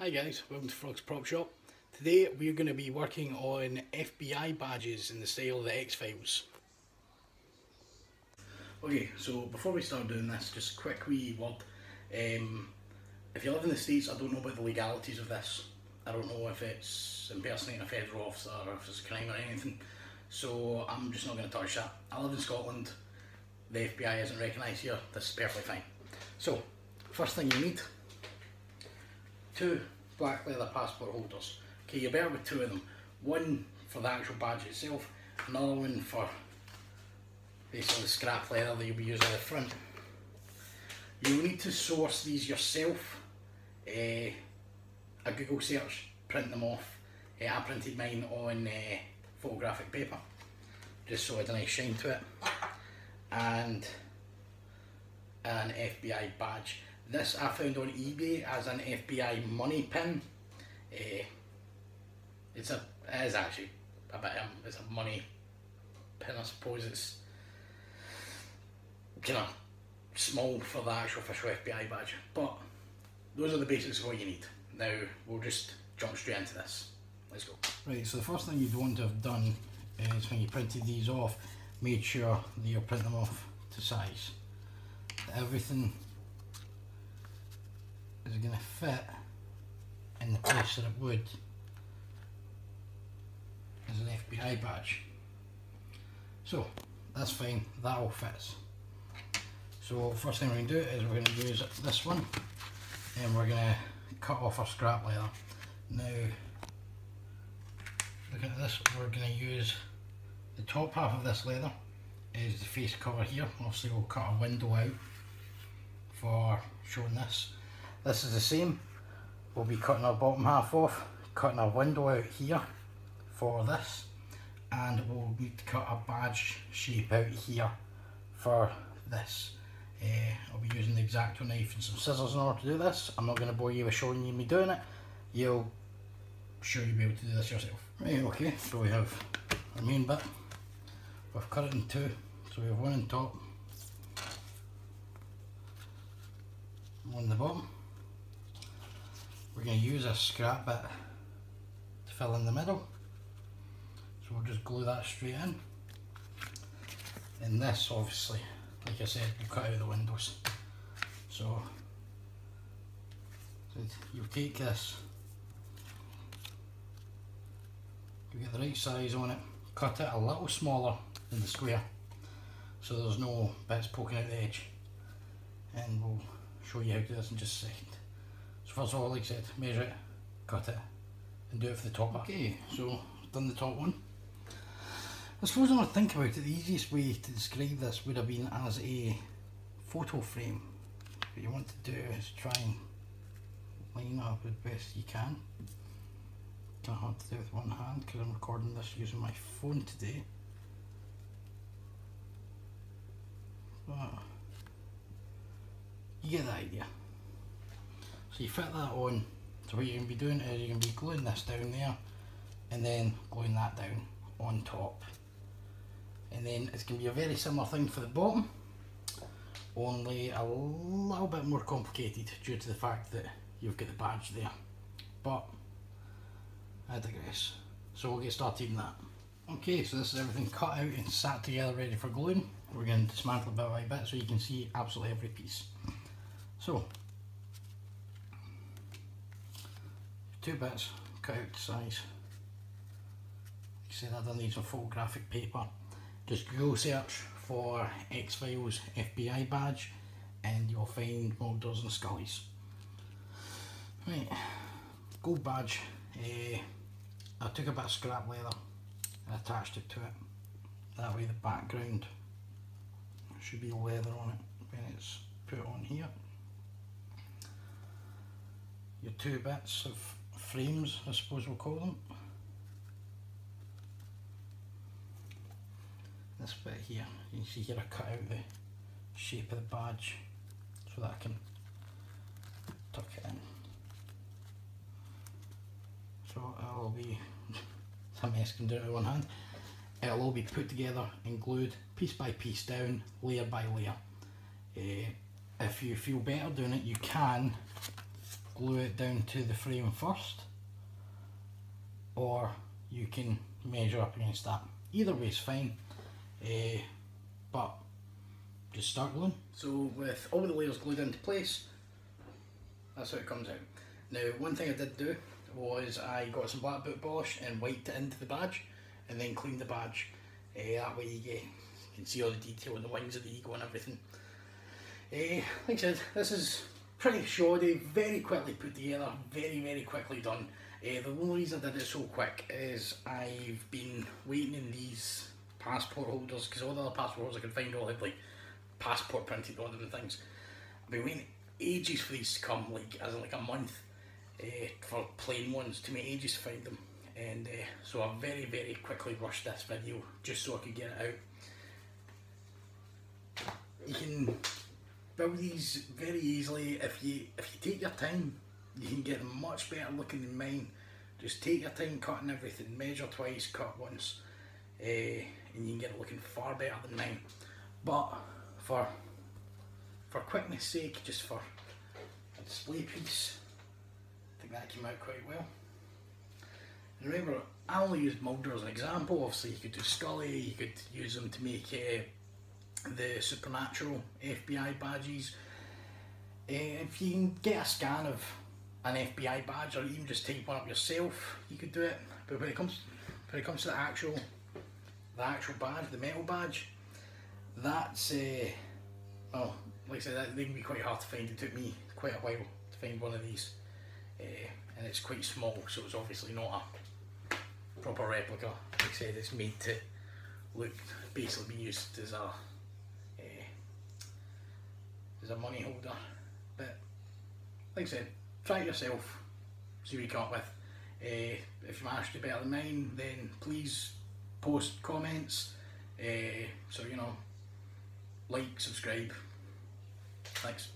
Hi guys, welcome to Frog's Prop Shop. Today we're going to be working on FBI badges in the style of the X-Files. Okay, so before we start doing this, just a quick wee word. Um, if you live in the States, I don't know about the legalities of this. I don't know if it's impersonating a federal officer or if it's a crime or anything. So I'm just not going to touch that. I live in Scotland. The FBI isn't recognised here. This is perfectly fine. So, first thing you need two black leather passport holders. Okay, you're better with two of them. One for the actual badge itself, another one for basically the scrap leather that you'll be using at the front. You'll need to source these yourself. Uh, a Google search, print them off. Uh, I printed mine on uh, photographic paper, just so it had a nice shine to it. And an FBI badge. This I found on eBay as an FBI money pin. Uh, it's a it is actually a bit um, it's a money pin I suppose it's kind of small for the actual official FBI badge but those are the basics of what you need. Now we'll just jump straight into this. Let's go. Right, so the first thing you'd want to have done is when you printed these off, made sure that you print them off to size. Everything is going to fit in the place that it would as an FBI badge. So that's fine, that all fits. So first thing we're going to do is we're going to use this one and we're going to cut off our scrap leather. Now looking at this we're going to use the top half of this leather is the face cover here. Obviously we'll cut a window out for showing this this is the same. We'll be cutting our bottom half off, cutting our window out here for this, and we'll need to cut a badge shape out here for this. Uh, I'll be using the X-Acto knife and some scissors in order to do this. I'm not going to bore you with showing you me doing it. You'll sure you'll be able to do this yourself. Right, okay, so we have our main bit. We've cut it in two, so we have one on top, one on the bottom. We're going to use a scrap bit to fill in the middle. So we'll just glue that straight in. And this obviously, like I said, we'll cut out the windows. So, you take this, you get the right size on it, cut it a little smaller than the square so there's no bits poking out the edge and we'll show you how to do this in just a second. So first of all, like I said, measure it, cut it, and do it for the top. Okay, so done the top one. I suppose when I think about it, the easiest way to describe this would have been as a photo frame. What you want to do is try and line up as best you can. Kind of hard to do it with one hand because I'm recording this using my phone today. But you get the idea. So you fit that on, so what you're going to be doing is you're going to be gluing this down there and then gluing that down on top. And then it's going to be a very similar thing for the bottom, only a little bit more complicated due to the fact that you've got the badge there. But I digress. So we'll get started in that. Okay, so this is everything cut out and sat together ready for gluing. We're going to dismantle bit by bit so you can see absolutely every piece. So two bits cut out size. Said, I've done these on photographic paper. Just Google search for X-Files FBI badge and you'll find Mulder's and Scully's. Right, gold badge. Uh, I took a bit of scrap leather and attached it to it. That way the background should be leather on it when it's put on here. Your two bits of frames, I suppose we'll call them. This bit here, you can see here I cut out the shape of the badge so that I can tuck it in. So it'll be, it's a mess can do it with one hand. It'll all be put together and glued piece by piece down, layer by layer. Uh, if you feel better doing it, you can glue it down to the frame first or you can measure up against that. Either way is fine, uh, but just start gluing. So with all the layers glued into place, that's how it comes out. Now one thing I did do was I got some black boot polish and wiped it into the badge and then cleaned the badge. Uh, that way you, get, you can see all the detail in the wings of the eagle and everything. Uh, like I said, this is pretty shoddy, very quickly put together, very very quickly done. Uh, the only reason I did it so quick is I've been waiting in these passport holders because all the other passport holders I could find all had like passport printed on them and things. I've been waiting ages for these to come, like as in like a month uh, for plain ones. To me, ages to find them, and uh, so I very very quickly rushed this video just so I could get it out. You can build these very easily. If you if you take your time you can get much better looking than mine. Just take your time cutting everything measure twice cut once uh, and you can get it looking far better than mine. But for for quickness sake just for a display piece I think that came out quite well. And remember I only used Mulder as an example. Obviously you could do Scully you could use them to make uh, the supernatural FBI badges. Uh, if you can get a scan of an FBI badge or even just take one up yourself, you could do it. But when it comes when it comes to the actual the actual badge, the metal badge, that's uh, well, like I said, that, they can be quite hard to find. It took me quite a while to find one of these, uh, and it's quite small, so it's obviously not a proper replica. Like I said, it's made to look basically be used as a as a money holder. But like I said, try it yourself, see what you come up with. Uh, if you manage to better than mine, then please post comments. Uh, so you know, like, subscribe. Thanks.